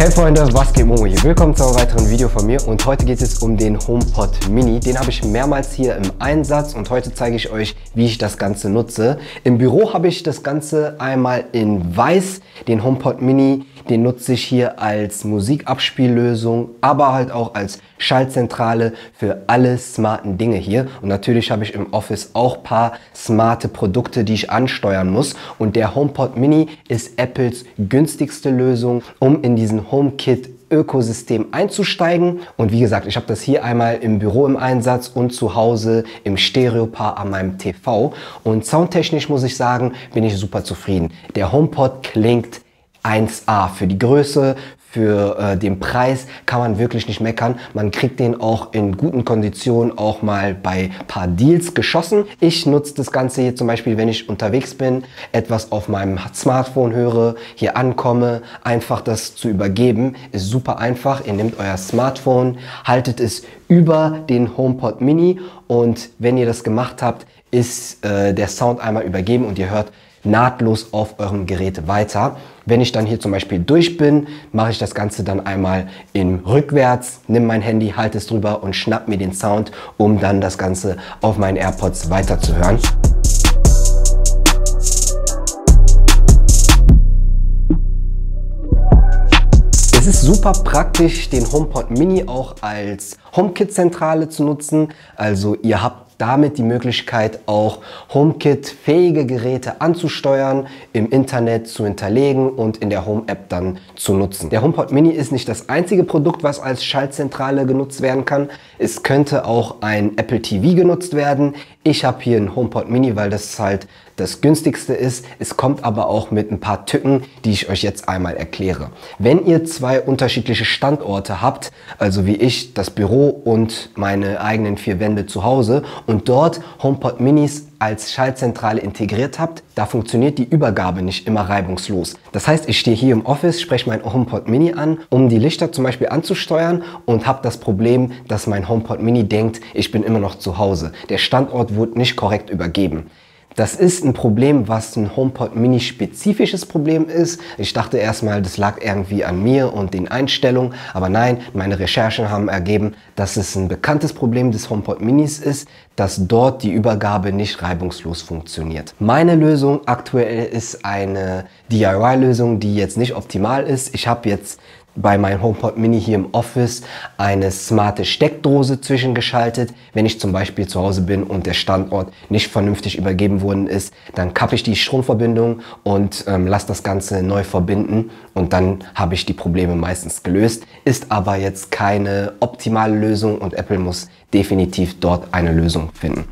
Hey Freunde, was geht Momo hier? Willkommen zu einem weiteren Video von mir und heute geht es um den HomePod Mini. Den habe ich mehrmals hier im Einsatz und heute zeige ich euch, wie ich das Ganze nutze. Im Büro habe ich das Ganze einmal in weiß, den HomePod Mini. Den nutze ich hier als Musikabspiellösung, aber halt auch als Schaltzentrale für alle smarten Dinge hier. Und natürlich habe ich im Office auch paar smarte Produkte, die ich ansteuern muss. Und der HomePod Mini ist Apples günstigste Lösung, um in diesen HomeKit Ökosystem einzusteigen. Und wie gesagt, ich habe das hier einmal im Büro im Einsatz und zu Hause im Stereopaar an meinem TV. Und soundtechnisch muss ich sagen, bin ich super zufrieden. Der HomePod klingt 1A. Für die Größe, für äh, den Preis kann man wirklich nicht meckern. Man kriegt den auch in guten Konditionen auch mal bei paar Deals geschossen. Ich nutze das Ganze hier zum Beispiel, wenn ich unterwegs bin, etwas auf meinem Smartphone höre, hier ankomme, einfach das zu übergeben, ist super einfach. Ihr nehmt euer Smartphone, haltet es über den HomePod Mini und wenn ihr das gemacht habt, ist äh, der Sound einmal übergeben und ihr hört nahtlos auf eurem Gerät weiter. Wenn ich dann hier zum Beispiel durch bin, mache ich das Ganze dann einmal in rückwärts, nimm mein Handy, halte es drüber und schnapp mir den Sound, um dann das Ganze auf meinen AirPods weiterzuhören. Es ist super praktisch, den HomePod Mini auch als HomeKit-Zentrale zu nutzen. Also ihr habt damit die Möglichkeit, auch HomeKit-fähige Geräte anzusteuern, im Internet zu hinterlegen und in der Home-App dann zu nutzen. Der HomePod Mini ist nicht das einzige Produkt, was als Schaltzentrale genutzt werden kann. Es könnte auch ein Apple TV genutzt werden. Ich habe hier einen HomePod Mini, weil das halt das günstigste ist. Es kommt aber auch mit ein paar Tücken, die ich euch jetzt einmal erkläre. Wenn ihr zwei unterschiedliche Standorte habt, also wie ich das Büro und meine eigenen vier Wände zu Hause und dort HomePod Minis als Schaltzentrale integriert habt, da funktioniert die Übergabe nicht immer reibungslos. Das heißt, ich stehe hier im Office, spreche mein HomePod Mini an, um die Lichter zum Beispiel anzusteuern und habe das Problem, dass mein HomePod Mini denkt, ich bin immer noch zu Hause. Der Standort wurde nicht korrekt übergeben. Das ist ein Problem, was ein HomePod Mini spezifisches Problem ist. Ich dachte erstmal, das lag irgendwie an mir und den Einstellungen, aber nein, meine Recherchen haben ergeben, dass es ein bekanntes Problem des HomePod Minis ist, dass dort die Übergabe nicht reibungslos funktioniert. Meine Lösung aktuell ist eine DIY-Lösung, die jetzt nicht optimal ist. Ich habe jetzt bei meinem HomePod Mini hier im Office eine smarte Steckdose zwischengeschaltet. Wenn ich zum Beispiel zu Hause bin und der Standort nicht vernünftig übergeben worden ist, dann kappe ich die Stromverbindung und ähm, lasse das Ganze neu verbinden und dann habe ich die Probleme meistens gelöst. Ist aber jetzt keine optimale Lösung und Apple muss definitiv dort eine Lösung finden.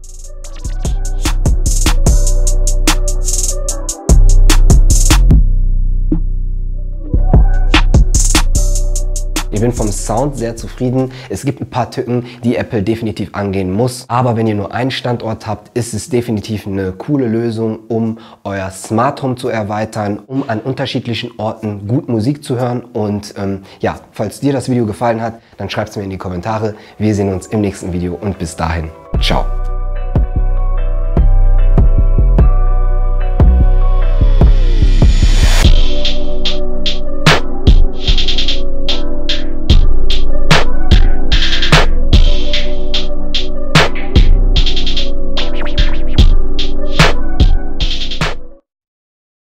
Ich bin vom Sound sehr zufrieden. Es gibt ein paar Tücken, die Apple definitiv angehen muss. Aber wenn ihr nur einen Standort habt, ist es definitiv eine coole Lösung, um euer Smart Home zu erweitern, um an unterschiedlichen Orten gut Musik zu hören. Und ähm, ja, falls dir das Video gefallen hat, dann schreibt es mir in die Kommentare. Wir sehen uns im nächsten Video und bis dahin. Ciao.